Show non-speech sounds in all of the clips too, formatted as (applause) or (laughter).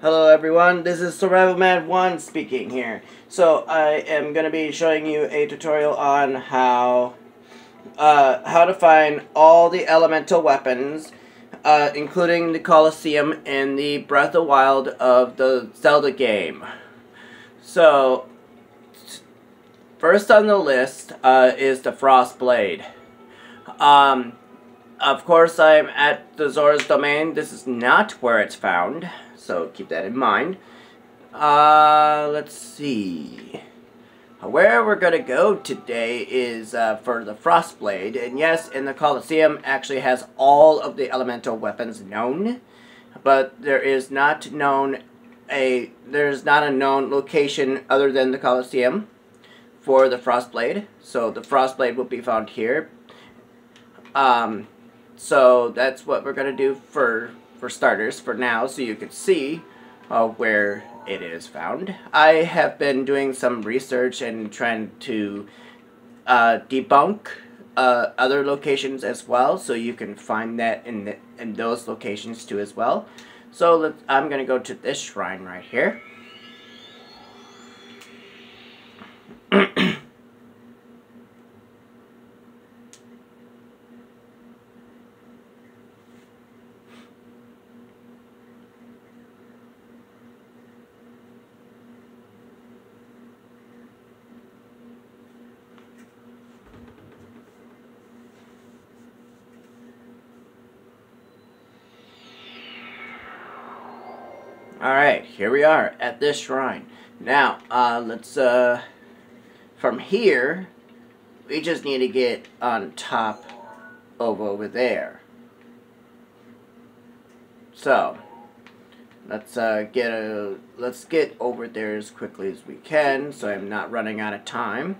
Hello everyone, this is Survival Man 1 speaking here. So I am going to be showing you a tutorial on how uh, how to find all the elemental weapons, uh, including the Colosseum and the Breath of Wild of the Zelda game. So, first on the list uh, is the Frost Blade. Um, of course, I'm at the Zora's Domain. This is not where it's found, so keep that in mind. Uh, let's see. Where we're going to go today is uh, for the Frostblade. And yes, in the Colosseum actually has all of the elemental weapons known. But there is not known a there's not a known location other than the Colosseum for the Frostblade. So the Frostblade will be found here. Um, so that's what we're going to do for, for starters for now so you can see uh, where it is found. I have been doing some research and trying to uh, debunk uh, other locations as well, so you can find that in, the, in those locations too as well. So I'm going to go to this shrine right here. Alright, here we are at this shrine. Now, uh, let's, uh, from here, we just need to get on top of over there. So, let's, uh, get a, let's get over there as quickly as we can, so I'm not running out of time.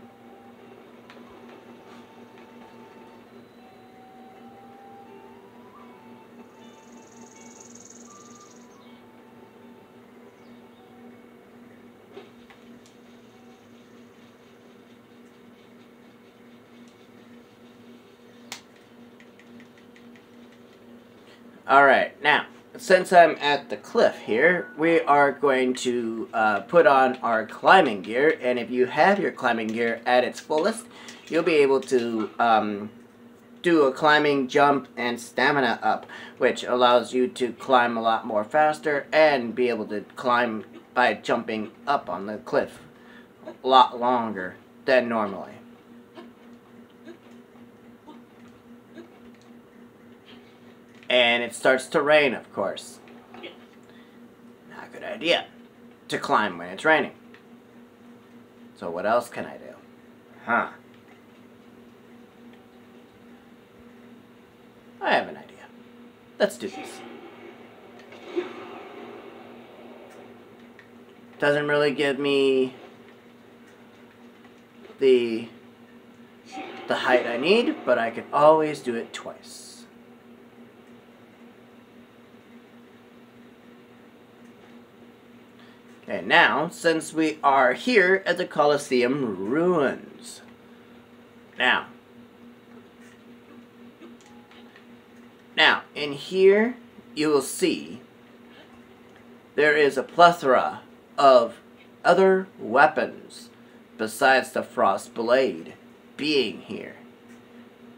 Alright, now, since I'm at the cliff here, we are going to uh, put on our climbing gear, and if you have your climbing gear at its fullest, you'll be able to um, do a climbing jump and stamina up, which allows you to climb a lot more faster and be able to climb by jumping up on the cliff a lot longer than normally. And it starts to rain, of course. Not a good idea to climb when it's raining. So what else can I do? Huh. I have an idea. Let's do this. Doesn't really give me the the height I need, but I can always do it twice. Okay, now, since we are here at the Colosseum ruins. Now. Now, in here, you will see there is a plethora of other weapons besides the Frost Blade being here.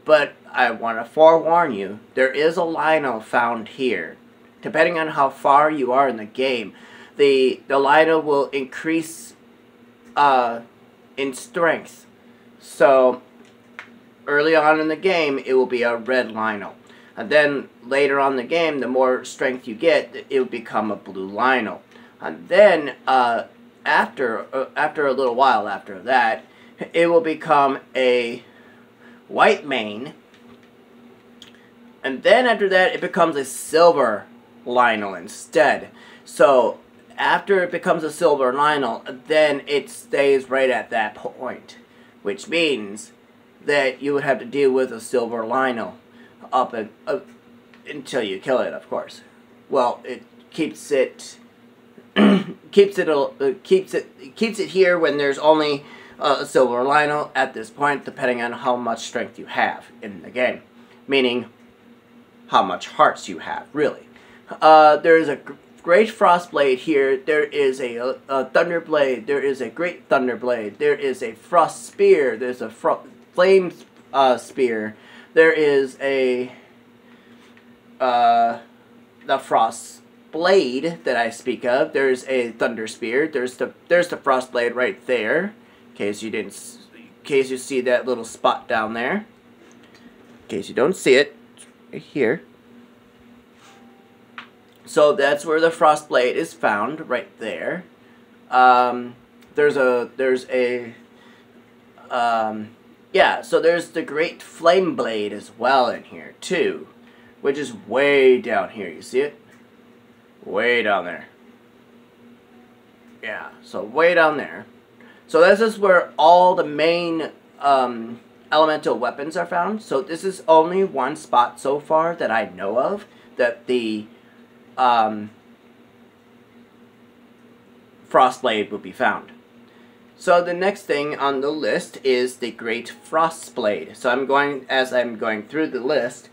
But I want to forewarn you, there is a Lynel found here. Depending on how far you are in the game, the the Lynel will increase uh, in strength. So early on in the game, it will be a red Lynel. And then later on the game, the more strength you get, it will become a blue Lynel. And then uh, after uh, after a little while after that, it will become a white mane. And then after that, it becomes a silver Lynel instead. So after it becomes a silver Lynel, then it stays right at that point. Which means that you would have to deal with a silver Lynel up uh, until you kill it, of course. Well, it keeps it (clears throat) keeps it keeps it keeps it here when there's only uh, a silver Lynel at this point, depending on how much strength you have in the game, meaning how much hearts you have, really. Uh, there's a Great Frostblade here, there is a, a Thunderblade, there is a Great Thunderblade, there is a Frost Spear, there's a fro Flame uh, Spear, there is a uh, the Frost Blade that I speak of. There's a Thunder Spear. There's the there's the Frost Blade right there. In case you didn't, in case you see that little spot down there. In case you don't see it, right here. So that's where the frost blade is found, right there. Um, there's a, there's a, um, yeah, so there's the Great Flame Blade as well in here, too. Which is way down here, you see it? Way down there. Yeah, so way down there. So this is where all the main um, elemental weapons are found. So this is only one spot so far that I know of that the um, Frostblade will be found. So the next thing on the list is the Great Frostblade. So I'm going, as I'm going through the list,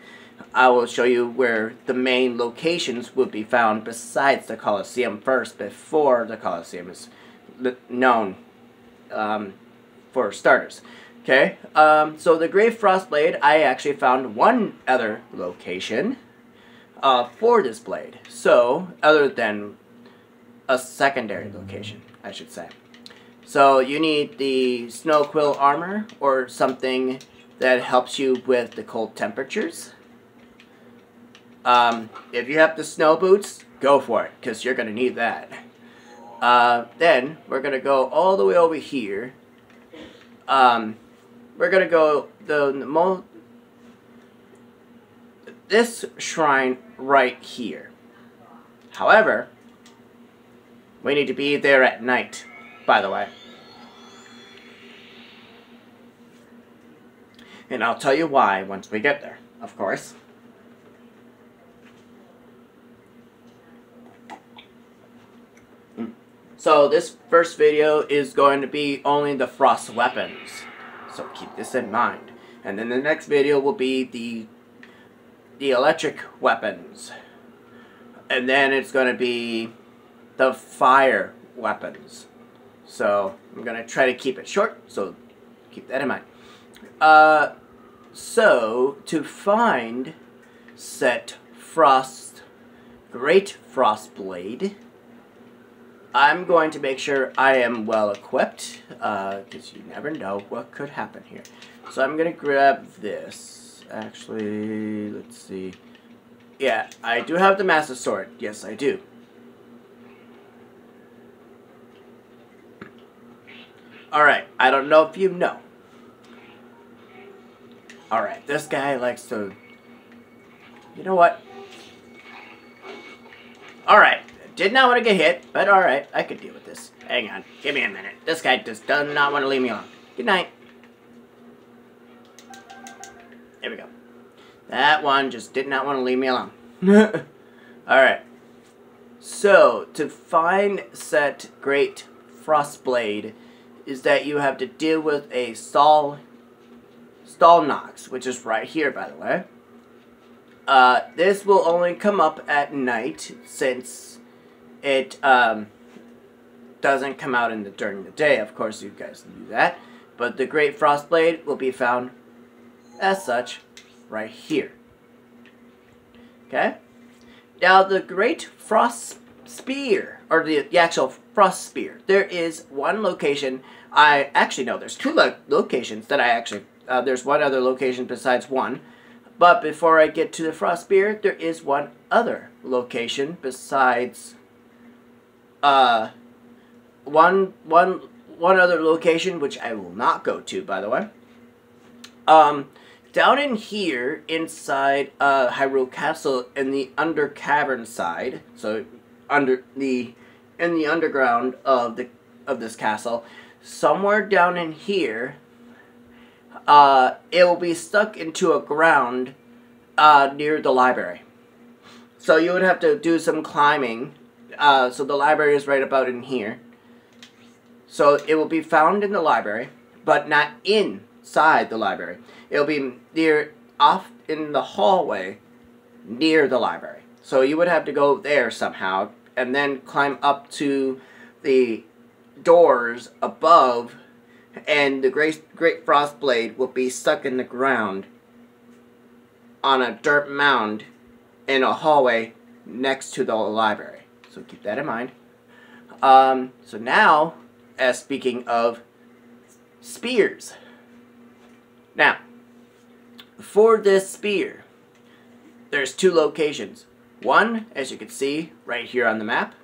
I will show you where the main locations would be found besides the Colosseum first, before the Colosseum is known um, for starters. Okay, um, so the Great Frostblade, I actually found one other location uh, for this blade. So, other than a secondary location, I should say. So you need the snow quill armor or something that helps you with the cold temperatures. Um, if you have the snow boots, go for it, because you're going to need that. Uh, then, we're going to go all the way over here. Um, we're going to go the, the most this shrine right here. However, we need to be there at night, by the way. And I'll tell you why once we get there, of course. So this first video is going to be only the frost weapons. So keep this in mind. And then the next video will be the the electric weapons. And then it's going to be the fire weapons. So I'm going to try to keep it short, so keep that in mind. Uh, so, to find set Frost, Great Frost Blade, I'm going to make sure I am well equipped, because uh, you never know what could happen here. So I'm going to grab this actually, let's see. Yeah, I do have the Master Sword. Yes, I do. Alright, I don't know if you know. Alright, this guy likes to... You know what? Alright, did not want to get hit, but alright, I could deal with this. Hang on, give me a minute. This guy just does not want to leave me alone. Good night. There we go. That one just did not want to leave me alone. (laughs) Alright. So, to find set Great Frostblade is that you have to deal with a stall, Stalnox, which is right here, by the way. Uh, this will only come up at night since it um, doesn't come out in the during the day. Of course, you guys knew that. But the Great Frostblade will be found as such right here. Okay? Now, the Great Frost Spear, or the, the actual Frost Spear, there is one location, I actually know there's two lo locations that I actually, uh, there's one other location besides one, but before I get to the Frost Spear, there is one other location besides, uh, one, one, one other location, which I will not go to, by the way. Um, down in here, inside uh, Hyrule Castle, in the under cavern side, so under the in the underground of the of this castle, somewhere down in here, uh, it will be stuck into a ground uh, near the library. So you would have to do some climbing. Uh, so the library is right about in here. So it will be found in the library, but not inside the library. It'll be near off in the hallway near the library. So you would have to go there somehow and then climb up to the doors above and the great, great frost blade will be stuck in the ground on a dirt mound in a hallway next to the library. So keep that in mind. Um, so now, as speaking of spears. Now, for this spear, there's two locations. One, as you can see right here on the map,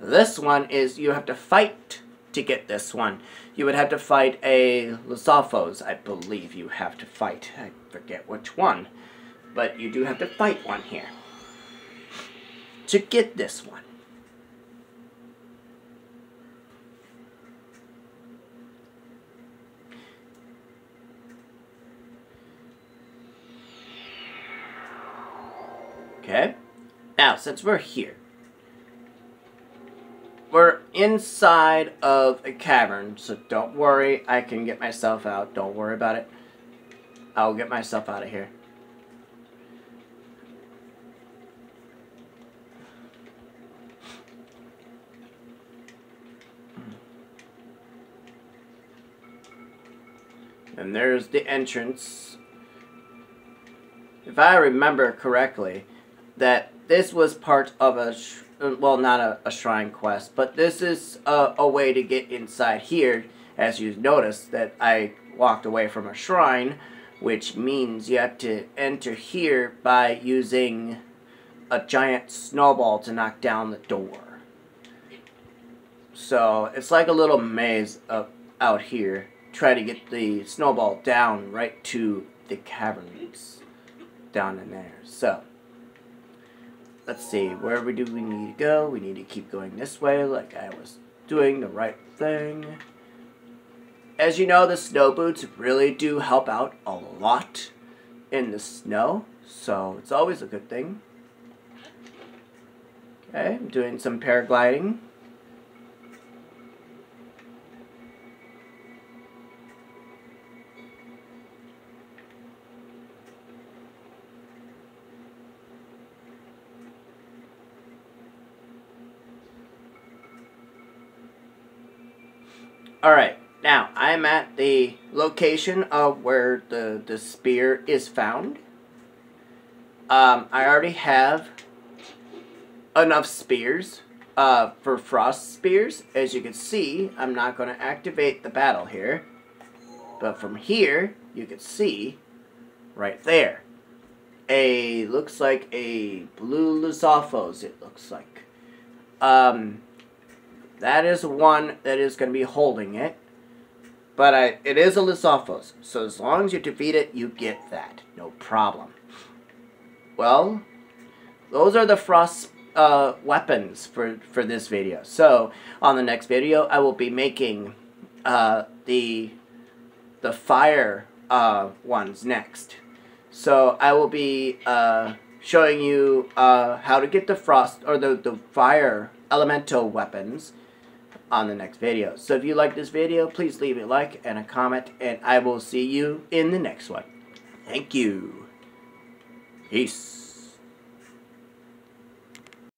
this one is you have to fight to get this one. You would have to fight a Lizalfos, I believe you have to fight. I forget which one. But you do have to fight one here. To get this one. Since we're here, we're inside of a cavern, so don't worry, I can get myself out. Don't worry about it. I'll get myself out of here. And there's the entrance. If I remember correctly, that this was part of a, uh, well, not a, a, shrine quest, but this is a, a way to get inside here, as you noticed that I walked away from a shrine, which means you have to enter here by using a giant snowball to knock down the door. So, it's like a little maze up out here. Try to get the snowball down right to the caverns down in there. So, let's see, where we do we need to go? We need to keep going this way like I was doing the right thing. As you know, the snow boots really do help out a lot in the snow, so it's always a good thing. Okay, I'm doing some paragliding. Alright, now I'm at the location of where the, the spear is found. Um, I already have enough spears uh, for frost spears. As you can see, I'm not going to activate the battle here. But from here, you can see right there. A, looks like a blue Lizalfos, it looks like. Um, that is one that is going to be holding it. But I, it is a Lizalfos, so as long as you defeat it, you get that. No problem. Well, those are the Frost uh, weapons for, for this video. So, on the next video, I will be making uh, the, the fire uh, ones next. So, I will be uh, showing you uh, how to get the frost, or the, the fire elemental weapons on the next video. So if you like this video, please leave a like and a comment, and I will see you in the next one. Thank you. Peace.